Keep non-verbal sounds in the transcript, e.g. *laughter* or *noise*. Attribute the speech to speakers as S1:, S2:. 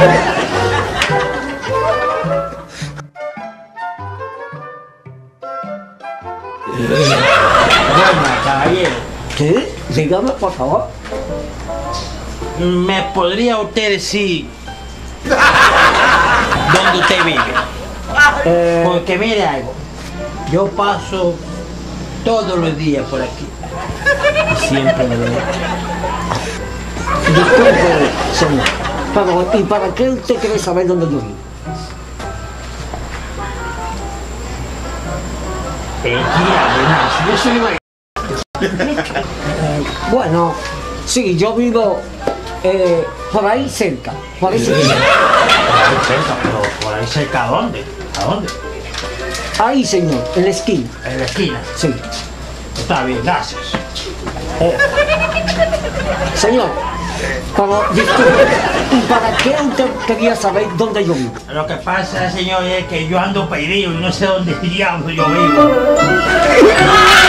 S1: Bueno, caballero.
S2: ¿Sí? Dígame, por favor.
S1: ¿Me podría usted decir dónde usted vive?
S2: Eh...
S1: Porque mire algo. Yo paso todos los días por aquí. Siempre me lo
S2: Disculpe, señor. Pero, ¿y para qué usted quiere saber dónde yo vivo?
S1: El día, yo soy una-
S2: Eh, bueno, sí, yo vivo eh, por ahí cerca. Por ahí cerca.
S1: Por ahí cerca, pero por ahí cerca, ¿a dónde? ¿A dónde?
S2: Ahí, señor, en la esquina.
S1: En la esquina.
S2: Sí.
S1: Está bien, gracias.
S2: Eh, señor, pero, disculpe, ¿y para qué usted quería saber dónde yo vivo?
S1: Lo que pasa, señor, es que yo ando perdido y no sé dónde *laughs* diablos yo vivo. *laughs*